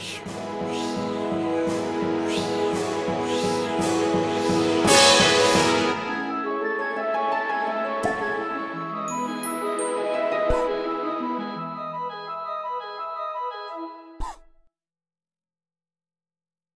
English.